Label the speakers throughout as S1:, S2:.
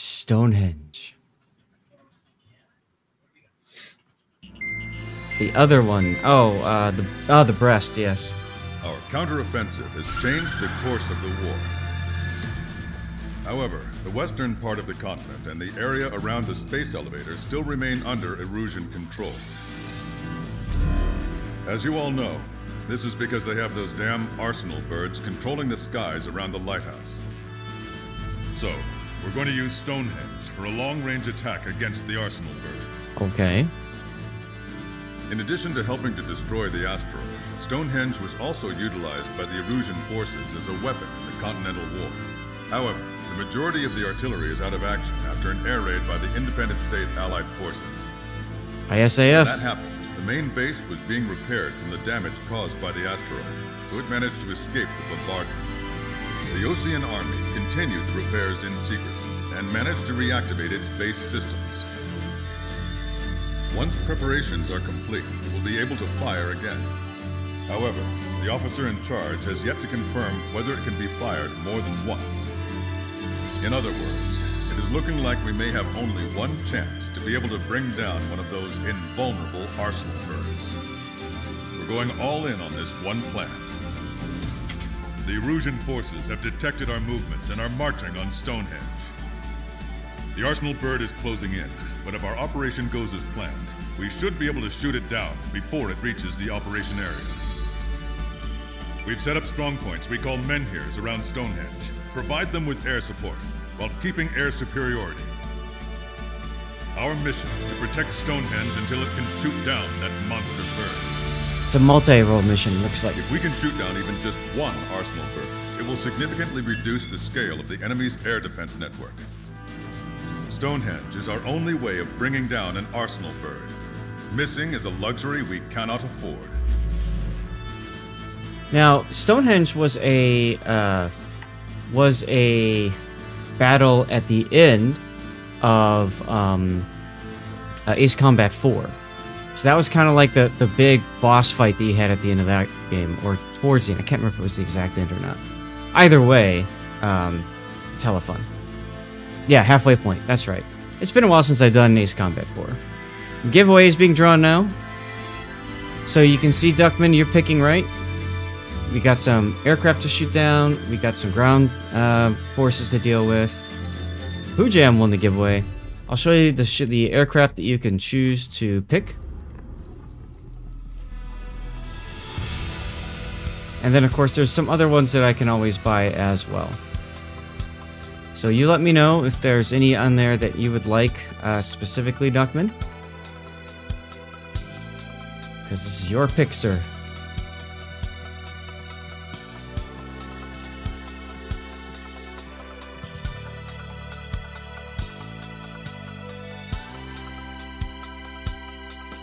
S1: Stonehenge. The other one. Oh, uh, the oh, the breast. Yes.
S2: Our counteroffensive has changed the course of the war. However, the western part of the continent and the area around the space elevator still remain under Erusian control. As you all know, this is because they have those damn arsenal birds controlling the skies around the lighthouse. So, we're going to use Stonehenge for a long-range attack against the arsenal bird.
S1: Okay.
S2: In addition to helping to destroy the asteroid, Stonehenge was also utilized by the Erusian forces as a weapon in the Continental War. However, the majority of the artillery is out of action after an air raid by the Independent State Allied forces.
S1: ISAF.
S2: When that happened, the main base was being repaired from the damage caused by the asteroid, so it managed to escape the bombardment. The Osean Army continued the repairs in secret and managed to reactivate its base systems. Once preparations are complete, it will be able to fire again. However, the officer in charge has yet to confirm whether it can be fired more than once. In other words, it is looking like we may have only one chance to be able to bring down one of those invulnerable arsenal birds. We're going all in on this one plan. The Erusian forces have detected our movements and are marching on Stonehenge. The arsenal bird is closing in, but if our operation goes as planned, we should be able to shoot it down before it reaches the operation area. We've set up strong points we call menhirs around Stonehenge. Provide them with air support while keeping air superiority. Our mission is to protect Stonehenge until it can shoot down that monster bird.
S1: It's a multi-role mission. Looks like.
S2: If we can shoot down even just one arsenal bird, it will significantly reduce the scale of the enemy's air defense network. Stonehenge is our only way of bringing down an arsenal bird. Missing is a luxury we cannot afford.
S1: Now, Stonehenge was a uh, was a battle at the end of um, uh, Ace Combat 4. So that was kind of like the, the big boss fight that you had at the end of that game, or towards the end. I can't remember if it was the exact end or not. Either way, um, it's fun. Yeah, halfway point. That's right. It's been a while since I've done Ace Combat 4. Giveaway is being drawn now. So you can see Duckman, you're picking right. We got some aircraft to shoot down. We got some ground uh, forces to deal with. Who jam won the giveaway. I'll show you the the aircraft that you can choose to pick. And then, of course, there's some other ones that I can always buy as well. So you let me know if there's any on there that you would like, uh, specifically, Duckman. Because this is your pick, sir.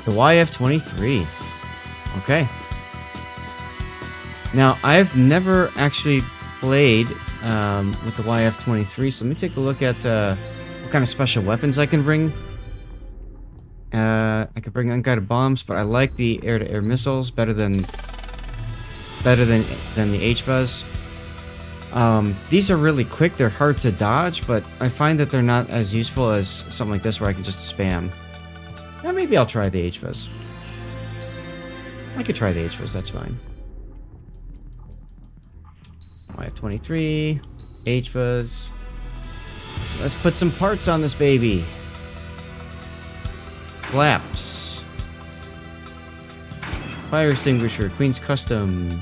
S1: The YF-23. Okay. Now, I've never actually played um, with the YF-23, so let me take a look at uh, what kind of special weapons I can bring. Uh, I could bring unguided bombs, but I like the air-to-air -air missiles better than better than than the HVAs. Um, these are really quick. They're hard to dodge, but I find that they're not as useful as something like this where I can just spam. Now maybe I'll try the HVAs. I could try the HVAs, that's fine. 23. HVAs. Let's put some parts on this baby. Flaps. Fire extinguisher, Queen's Custom.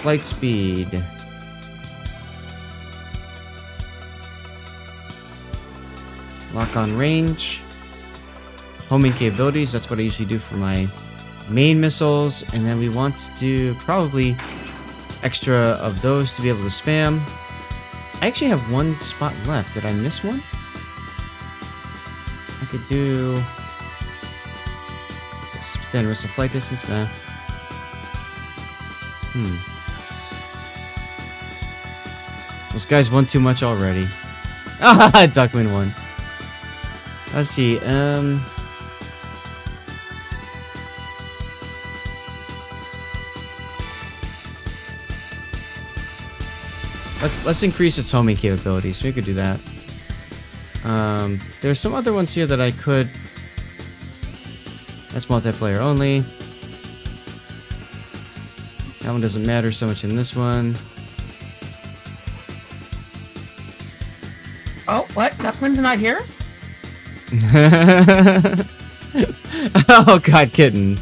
S1: Flight speed. Lock on range. Homing capabilities, that's what I usually do for my main missiles. And then we want to probably extra of those to be able to spam. I actually have one spot left. Did I miss one? I could do... Extend rest of flight distance? Nah. Hmm. Those guys won too much already. Ah, Duckman won. Let's see, um... Let's let's increase its homing capabilities. We could do that. Um, there's some other ones here that I could. That's multiplayer only. That one doesn't matter so much in this one.
S3: Oh, what? Duckman's not here?
S1: oh god, kitten.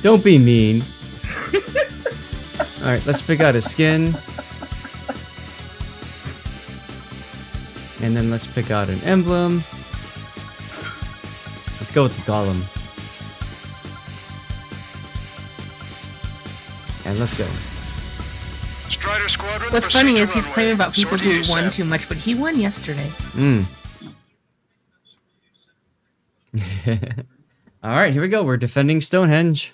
S1: Don't be mean. Alright, let's pick out a skin. And then let's pick out an emblem. Let's go with the golem. And let's go.
S4: Strider Squadron.
S3: What's funny is he's claiming about people who won
S4: ASAP.
S3: too much, but he won yesterday.
S1: Mm. Alright, here we go. We're defending Stonehenge.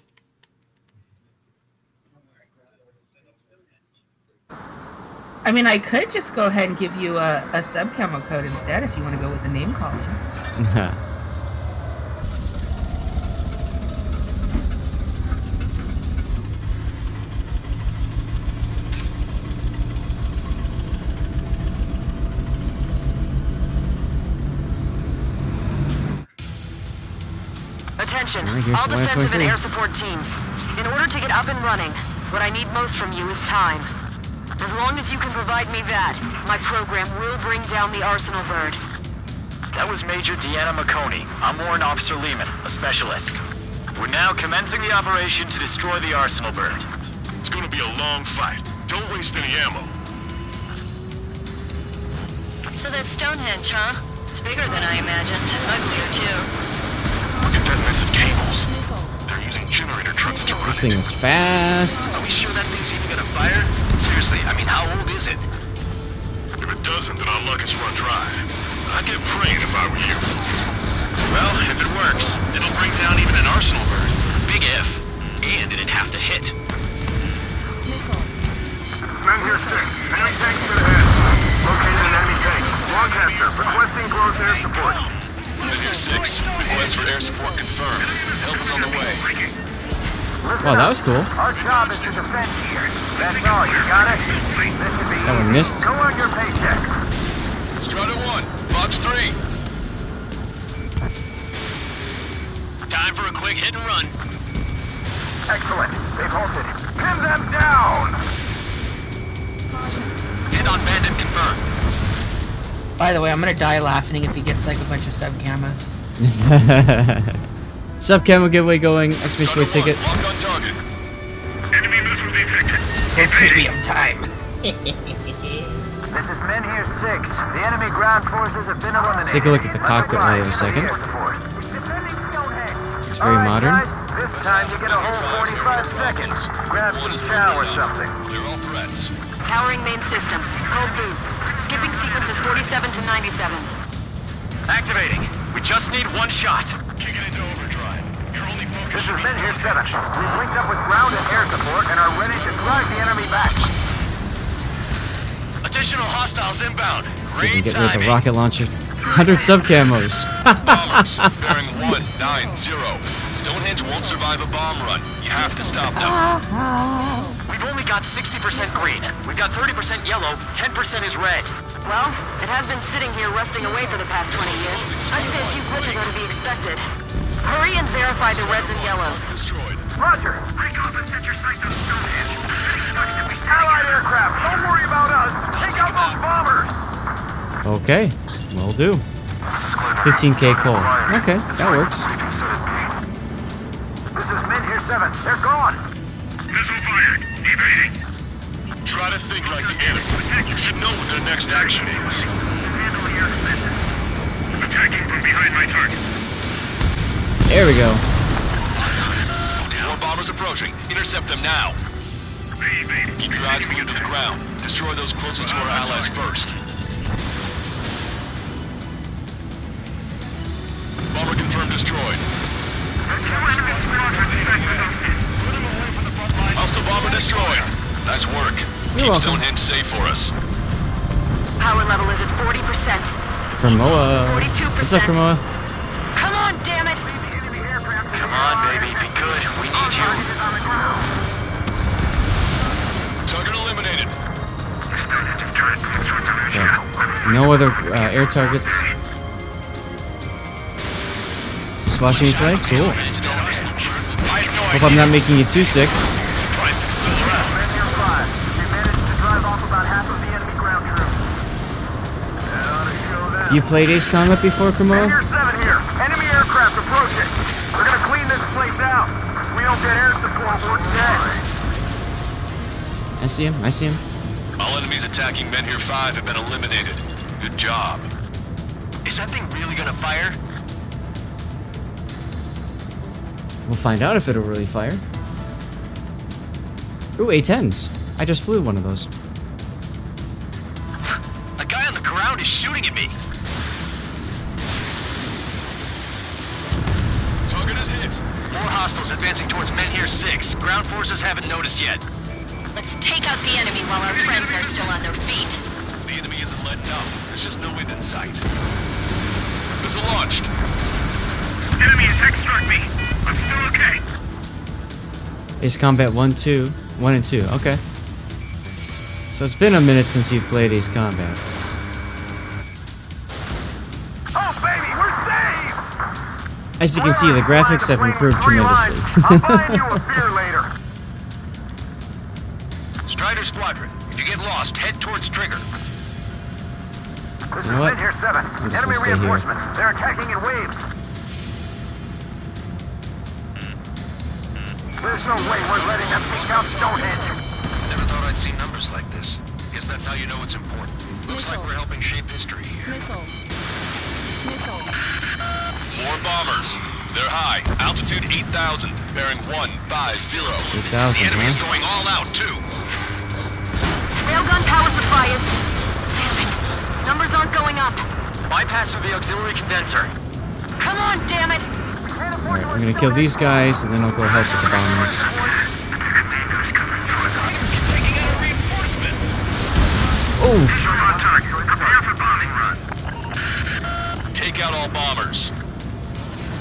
S3: I mean, I could just go ahead and give you a, a sub camo code instead if you want to go with the name calling.
S5: Attention, all
S1: the line of
S5: defensive and air support teams. In order to get up and running, what I need most from you is time. As long as you can provide me that, my program will bring down the Arsenal bird.
S4: That was Major Deanna McConey. I'm Warrant Officer Lehman, a specialist. We're now commencing the operation to destroy the Arsenal bird.
S6: It's gonna be a long fight. Don't waste any ammo.
S5: So that's Stonehenge, huh? It's bigger than I imagined. Uglier, too.
S6: Look at that mess of cables. They're generator trucks to run
S1: This thing is fast.
S4: Are we sure that thing's even gonna fire? Seriously, I mean, how old is it?
S6: If it doesn't, then our luck is run dry. I'd get praying if I were you.
S4: Well, if it works, it'll bring down even an Arsenal bird. Big if. And it'd have to hit.
S6: Menhir six. Enemy tanks to the head. Located an enemy tank. Lancaster, requesting close air support. Menhir six. Request for air support confirmed. Help is on the way.
S1: Wow, that was cool.
S7: Our job is to defend here. That's all, you got it? This should be
S1: That one missed.
S7: Go on your paycheck.
S6: Strider one. Fox three.
S4: Time for a quick hit and run.
S7: Excellent. They've halted. Pin them down!
S4: Hit on bandit confirmed.
S3: By the way, I'm gonna die laughing if he gets like a bunch of sub camos.
S1: Sub camo giveaway going. Exclamation point ticket.
S6: Locked on target.
S7: Enemy missile detected.
S3: Premium time.
S7: This is Menhir six. The enemy ground forces have been eliminated.
S1: Let's take a look at the cockpit while you have a second.
S7: the air support. Defending Stonehenge.
S1: It's very
S7: All right,
S1: modern.
S7: Guys, this time you get a whole 45 seconds. Grab some chow or something.
S6: Clear all threats.
S5: Powering main system. Code boost. Skipping sequences 47 to 97.
S4: Activating. We just need one shot. Kicking into overdrive. You're only
S7: This is Menhir seven. We've linked up with ground and air support and are ready to drive the enemy back.
S4: Additional hostiles inbound.
S1: So we can get rid of the rocket launcher. 100 sub camos.
S6: Bombers, bearing 190. Stonehenge won't survive a bomb run. You have to stop them.
S4: We've only got 60% green. We've got 30% yellow. 10% is red.
S5: Well, it has been sitting here rusting away for the past 20 years. I'd say a few glitches are to be expected. Hurry and verify the reds and yellows.
S6: Destroyed.
S7: Roger. Break off and set your sights on Stonehenge. Allied aircraft, don't worry about us. Take out those bombers.
S1: Okay, will do. 15k coal. Okay, that works.
S7: This is men here seven. They're gone.
S6: Missile fired. Evading. Try to think like the enemy. You should know what their next action is. Attacking from behind my target.
S1: There we go.
S6: More bombers approaching. Intercept them now. Keep your eyes glued to the ground. Destroy those closest to our allies first. Bomber confirmed destroyed. Hostile bomber destroyed. Nice work. Keep
S1: welcome.
S6: Stonehenge safe for us.
S5: Power level is at 40%.
S1: Promoa.
S5: 42%.
S1: What's up, Promoa?
S4: Baby. Be good. We need you.
S6: Target eliminated.
S1: Okay. No other uh, air targets. Just watching you play? Cool. Hope I'm not making you too sick. You played Ace Combat before,
S7: to don't get air support, we're dead.
S1: I see him. I see him.
S6: All enemies attacking Menhir 5 have been eliminated. Good job.
S4: Is that thing really gonna fire?
S1: We'll find out if it'll really fire. Ooh, A10s. I just flew one of those.
S4: A guy on the ground is shooting at me.
S6: Target is hit.
S4: More hostiles advancing towards Menhir 6. Ground forces haven't noticed yet.
S5: Let's take out the enemy while our friends are still on their feet.
S6: The enemy isn't letting up. There's just no within sight. Missile launched.
S7: Enemy attack struck me. I'm still okay.
S1: Ace Combat 1, 2. 1 and 2. Okay. So it's been a minute since you've played Ace Combat. As you can see, the graphics have improved tremendously.
S7: I'll buy you a beer later.
S4: Strider Squadron, if you get lost, head towards Trigger.
S7: This
S1: You know what?
S7: is Mid here 7.
S1: I'm just
S7: Enemy
S1: gonna stay here.
S7: They're attacking in waves. There's no way we're letting them take out Stonehenge.
S4: Never thought I'd see numbers like this. Guess that's how you know it's important. Looks like we're helping shape history here.
S6: More bombers. They're high. Altitude 8,000. Bearing 150.
S1: 8,000,
S4: The enemy's
S1: huh?
S4: going all out, too.
S5: Railgun power supply is... Damn it. Numbers aren't going up.
S4: Bypass through the auxiliary condenser.
S5: Come on, damn it!
S1: Alright, I'm gonna kill these guys, and then I'll go help with the bombers. Oh!
S7: On target. Prepare for bombing run.
S6: Take out all bombers.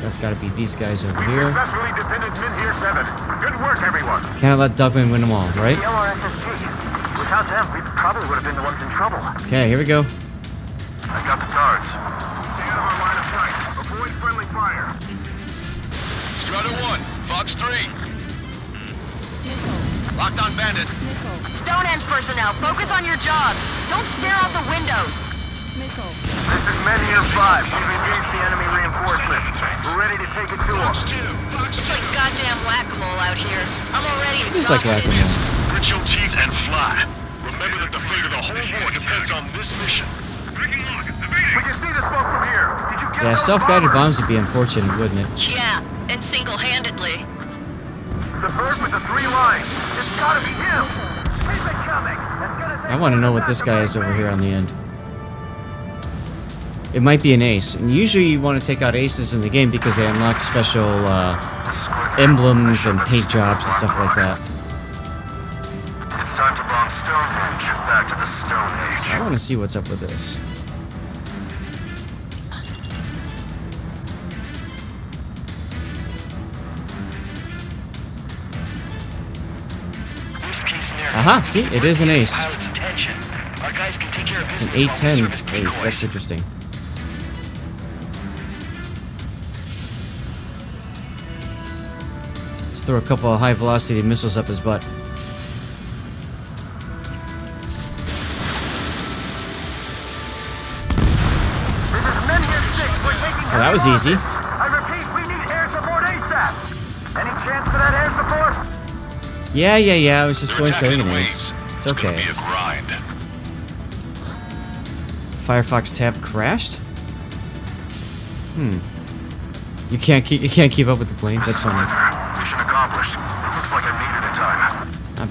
S1: That's gotta be these guys over here.
S7: Successfully defended Mid here 7. Good work, everyone.
S1: Can't let Duckman win them all, right?
S7: LRSSG. Without them, we probably would have been the ones in trouble.
S1: Okay, here we go.
S7: I got the guards. Stay out of our line of sight. Avoid friendly fire.
S6: Strider 1. Fox 3.
S4: Locked on bandit.
S5: Stonehenge personnel, focus on your jobs. Don't stare out the windows.
S7: This is Men here 5. We've engaged the enemy reinforcements. We're ready to take it to them.
S5: It's like goddamn whack-a-mole out here. I'm already
S1: It's like whack-a-mole.
S6: Grit your teeth and fly. Remember that the fate of the whole war depends on this mission.
S7: We can see the smoke from here. Did you get
S1: Yeah, self-guided bombs would be unfortunate, wouldn't it?
S5: Yeah, and single-handedly.
S7: The bird with the three lines. It's gotta be him. Keep it coming. As good as
S1: I want to know what this guy is over here on the end. It might be an ace, and usually you want to take out aces in the game because they unlock special uh, emblems and paint jobs and stuff like that.
S7: It's time to bomb Stonehenge. Back to the Stone
S1: I want to see what's up with this. Aha, see, it is an ace. It's an A10 ace, that's interesting. Throw a couple of high velocity missiles up his butt.
S7: This is Menhir 6. We're taking
S1: Oh, that was easy.
S7: I repeat, we need air support ASAP. Any chance for that air support?
S1: Yeah, yeah, yeah, I was just
S6: They're
S1: going
S6: attacking
S1: through
S6: in
S1: an
S6: waves.
S1: It's
S6: It's gonna
S1: okay.
S6: be a grind.
S1: Firefox tab crashed? Hmm. You can't keep you can't keep up with the plane. That's funny.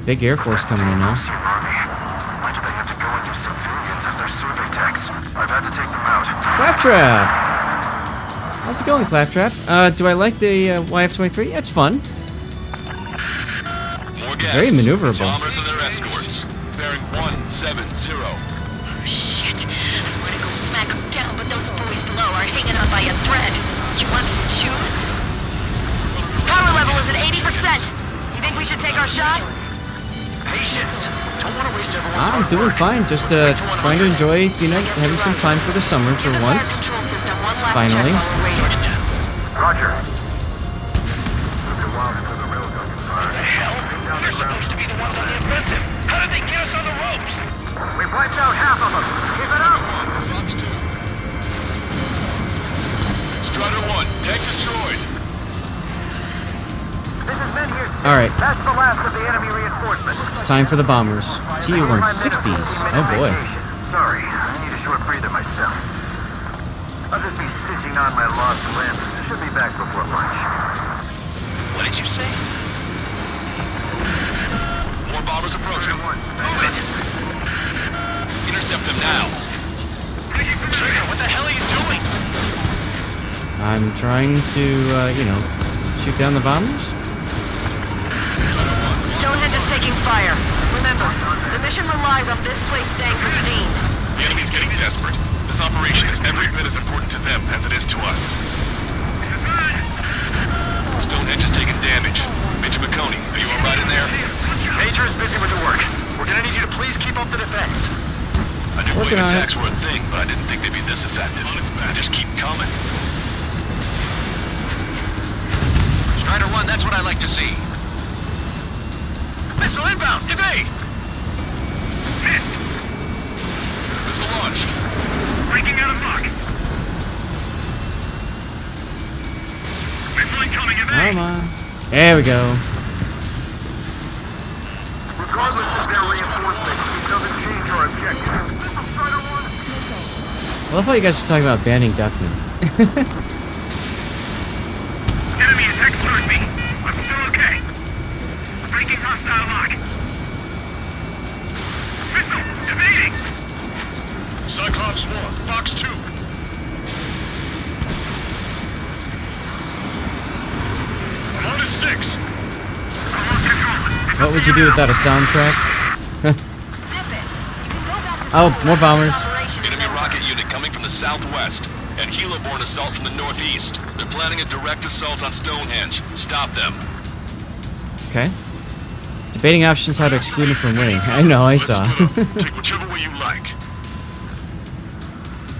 S1: Big air force coming in now.
S7: Why do they have to go and use civilians as their survey techs? I've had to take them out.
S1: Claptrap. How's it going, Claptrap? Uh, do I like the uh, YF-23? Yeah, it's fun.
S6: More guests.
S1: Very maneuverable.
S6: Bombers and their escorts. Bearing 170.
S5: Shit. I want to go smack them down, but those boys below are hanging on by a thread. You want me to choose? Power level is at 80%. You think we should take our shot?
S1: I'm doing fine. Just uh, trying to enjoy, you know, having some time for the summer for once. Finally.
S7: Roger. Men here.
S1: All right,
S7: That's the last of the enemy reinforcements.
S1: it's time for the bombers. Tu-160s. Oh boy.
S7: Sorry, I need a short breather myself. I'll just be stitching on my lost limb. Should be back before lunch.
S6: What did you say? More bombers approaching. Move it! Intercept them now.
S4: Trigger, what the hell are you doing?
S1: I'm trying to, uh, you know, shoot down the bombers.
S5: Stonehenge is taking fire. Remember, the mission relies on this place staying pristine.
S6: The enemy's getting desperate. This operation is every bit as important to them as it is to us. Stonehenge is taking damage. Major McConey, are you alright in there?
S4: Major is busy with the work. We're gonna need you to please keep up the defense.
S6: I knew
S1: Working
S6: wave attacks were a thing, but I didn't think they'd be this effective. They just keep coming.
S4: Strider 1, that's what I like to see. Missile inbound! Evade!
S6: Missile launched.
S7: Breaking out of luck. Missile incoming,
S1: Come on. There we go.
S7: Regardless of their reinforcement, it doesn't change our objective. Missile Strider 1.
S1: I love how you guys are talking about banning Duckman.
S7: Enemy attack third me. I'm still okay. Breaking hostile lock. Missile evading.
S6: Cyclops 1, Fox 2. I'm on 6.
S1: What would you do without a soundtrack? oh, more bombers.
S6: Enemy rocket unit coming from the southwest. And helo-borne assault from the northeast. They're planning a direct assault on Stonehenge. Stop them.
S1: Okay. Debating options how to exclude him from winning. I know, I saw.
S6: Take whichever way you like.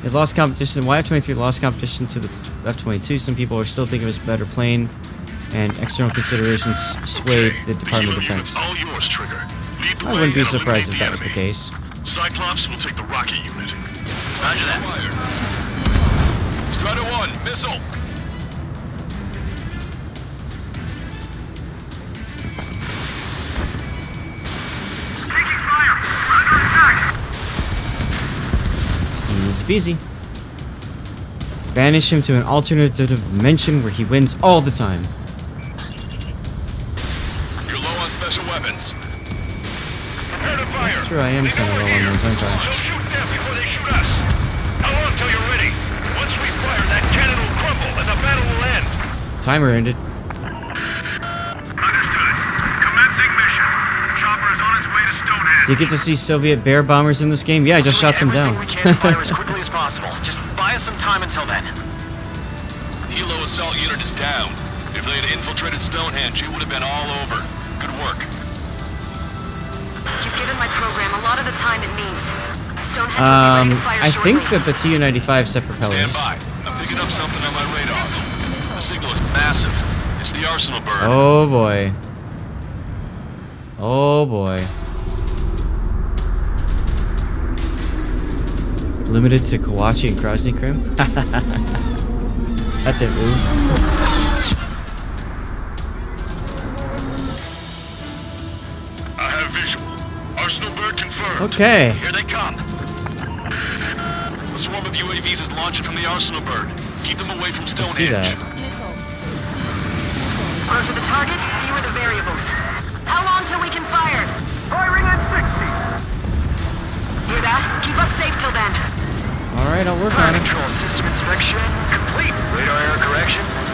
S1: it lost competition. YF-23 lost competition to the F-22. Some people are still thinking it was a better plane, and external considerations swayed the Department of Defense.
S6: all yours, Trigger. Lead the
S1: I wouldn't be surprised if
S6: eliminate
S1: that was the case.
S6: Cyclops will take the rocket unit.
S4: Roger that.
S6: Fire. Strider 1, missile.
S1: Easy peasy. Banish him to an alternative dimension where he wins all the time.
S6: You're low on special weapons.
S7: Prepare to fire.
S1: That's true, I am kind of low on those, aren't I?
S7: Shoot them before they shoot us. How long till you're ready? Once we fire, that cannon will crumble and the battle will end.
S1: Timer ended. Do you get to see Soviet bear bombers in this game? Yeah, I just shot some down.
S4: We can to fire as quickly as possible. Just buy us some time until then.
S6: Helo assault unit is down. If they had infiltrated Stonehenge, it would have been all over. Good work.
S5: You've given my program a lot of the time it needs. Stonehenge
S1: Um,
S5: will be ready to fire
S1: I think that the Tu-95 set propellers.
S6: Stand by. I'm picking up something on my radar. The signal is massive. It's the arsenal bird.
S1: Oh boy. Oh boy. Limited to Kawachi and Krasny Krym? That's it, Ooh.
S6: I have visual. Arsenal bird confirmed.
S1: Okay.
S4: Here they come.
S6: A swarm of UAVs is launching from the arsenal bird. Keep them away from
S1: I see
S6: Stonehenge.
S1: that.
S5: Closer the target, fewer the variables. How long till we can fire?
S7: Firing at 60.
S5: Hear that? Keep us safe till then.
S1: Alright, I'll work on it.
S4: control system inspection complete. Radar error correction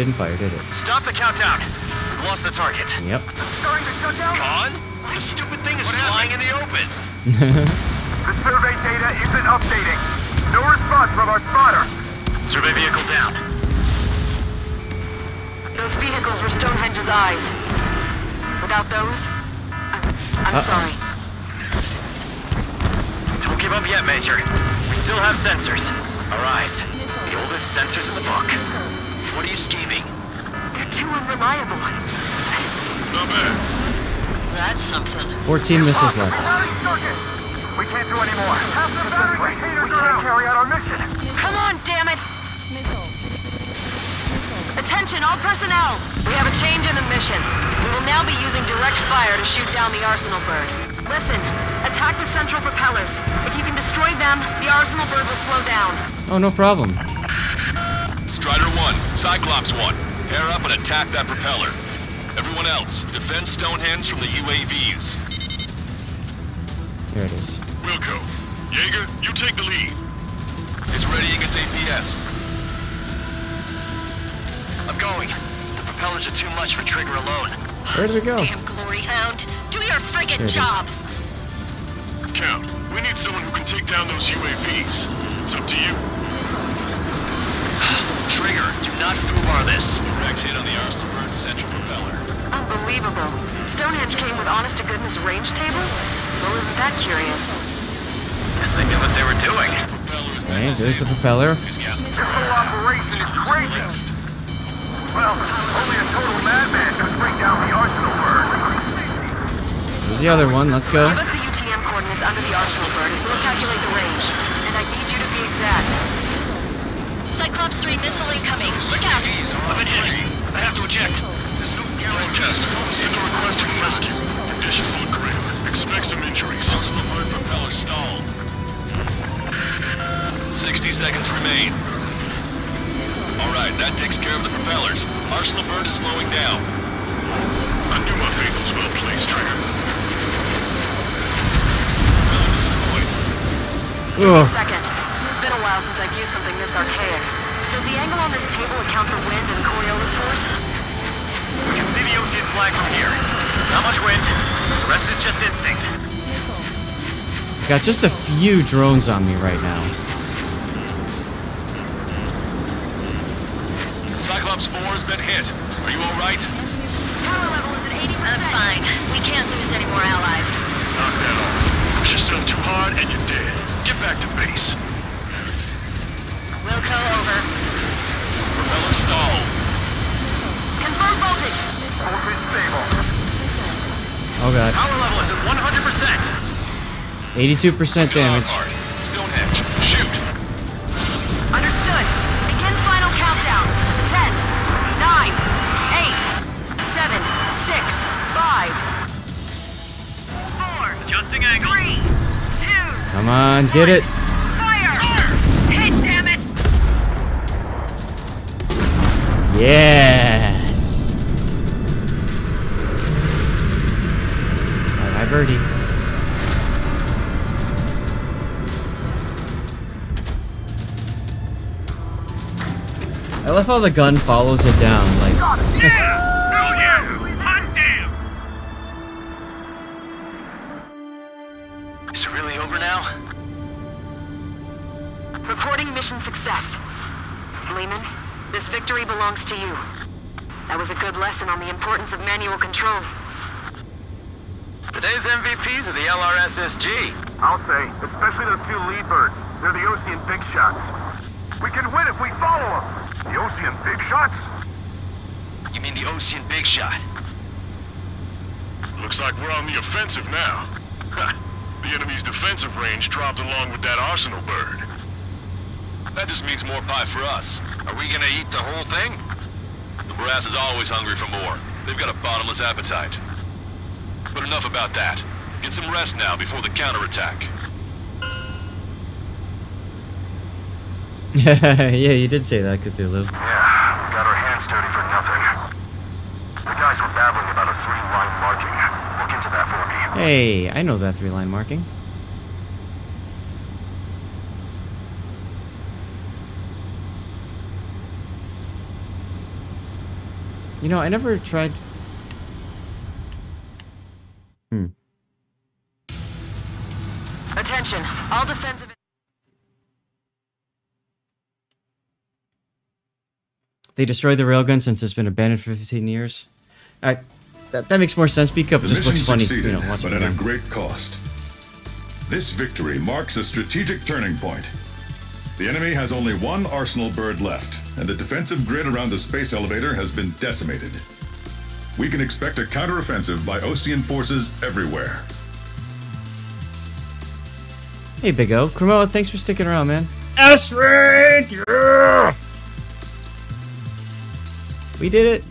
S1: didn't fire, did it?
S4: Stop the countdown. We've lost the target.
S1: Yep.
S7: Starting to shut down?
S4: Gone? The stupid thing is flying in the open.
S7: The survey data isn't updating. No response from our spotter.
S4: Survey vehicle down.
S5: Those vehicles were Stonehenge's eyes. Without those, I'm, I'm
S1: Uh-oh.
S5: sorry.
S4: Don't give up yet, Major. We still have sensors. Our eyes. The oldest sensors in the book. What are you scheming?
S5: They're too unreliable.
S6: Not bad.
S5: That's something.
S1: 14 missiles left.
S7: Battery circuit! We can't do any more. Half the battery containers we can't carry out our mission.
S5: Come on, damn it! Attention, all personnel! We have a change in the mission. We will now be using direct fire to shoot down the Arsenal bird. Listen, attack the central propellers. If you can destroy them, the Arsenal bird will slow down.
S1: Oh, no problem.
S6: Strider 1, Cyclops 1, pair up and attack that propeller. Everyone else, defend Stonehenge from the UAVs.
S1: There it is.
S6: Wilco, Jaeger, you take the lead. It's readying its APS.
S4: I'm going. The propellers are too much for Trigger alone.
S1: Where did it go?
S5: Damn glory hound! Do your friggin'
S1: There it is.
S5: job!
S6: Count, we need someone who can take down those UAVs. It's up to you.
S4: Trigger, do not foobar this.
S6: Direct hit on the Arsenal Bird's central propeller.
S5: Unbelievable. Stonehenge came with honest-to-goodness range table? Well, isn't that curious?
S4: Guess they knew what they were doing.
S6: Central propeller is
S1: there's the propeller.
S6: His
S7: This whole operation is crazy. Well, only a total madman could bring down the Arsenal bird.
S1: There's the other one. Let's go.
S5: Give us the UTM coordinates under the Arsenal bird, and we'll calculate the range. And I need you to be exact. Cyclops 3 missile incoming. Look out!
S4: I'm an injury. I have to eject.
S6: Broadcast. Send a request for rescue. Conditions look grim. Expect some injuries. Arsenal Bird propeller stalled. 60 seconds remain. Alright, that takes care of the propellers. Arsenal Bird is slowing down. I knew my faith was well placed, Trigger. Propeller destroyed.
S1: Ugh.
S5: Second. It's been a while since I've used something this archaic. Does the angle on this table account for wind and Coriolis force?
S4: We can see the ocean flag from here. Not much wind. The rest is just instinct.
S1: Got just a few drones on me right now.
S6: Cyclops 4 has been hit. Are you alright?
S5: Power level is at 80%. I'm fine. We can't lose any more allies.
S6: Knock that off. Push yourself too hard and you're dead. Get back to base.
S5: Wilco over.
S6: Propeller stalled.
S5: Confirm voltage.
S7: Voltage stable.
S1: Oh god.
S4: Power level is at 100%.
S1: 82% damage.
S6: Hard. Stonehenge. Shoot.
S5: Understood. Begin final countdown. 10, 9, 8, 7, 6, 5, 4,
S4: Adjusting angle.
S5: 3, 2,
S1: Come on, get it. Yes. Bye bye, birdie. I love how the gun follows it down. Like,
S5: belongs to you. That was a good lesson on the importance of manual control.
S4: Today's MVPs are the LRSSG.
S7: I'll say, especially those two lead birds. They're the Osean Big Shots. We can win if we follow them. The Osean Big Shots?
S4: You mean the Osean Big Shot?
S6: Looks like we're on the offensive now. The enemy's defensive range dropped along with that Arsenal bird. That just means more pie for us.
S4: Are we gonna eat the whole thing?
S6: The brass is always hungry for more. They've got a bottomless appetite. But enough about that. Get some rest now before the counterattack.
S1: yeah, you did say that, Cthulhu.
S6: Yeah, we got our hands dirty for nothing. The guys were babbling about a three-line marking. Look into that for me.
S1: Hey, I know that three line marking. You know, I never tried. Hmm.
S5: Attention, all defensive...
S1: They destroyed the railgun since it's been abandoned for 15 years. I, that, that makes more sense. Speak up.
S2: The
S1: It just looks funny,
S2: succeeded,
S1: you know, watching
S2: but at a great cost. This victory marks a strategic turning point. The enemy has only one arsenal bird left, and the defensive grid around the space elevator has been decimated. We can expect a counteroffensive by Osean forces everywhere.
S1: Hey, Big O. Cremoa, thanks for sticking around, man. S-Rank! Yeah! We did it.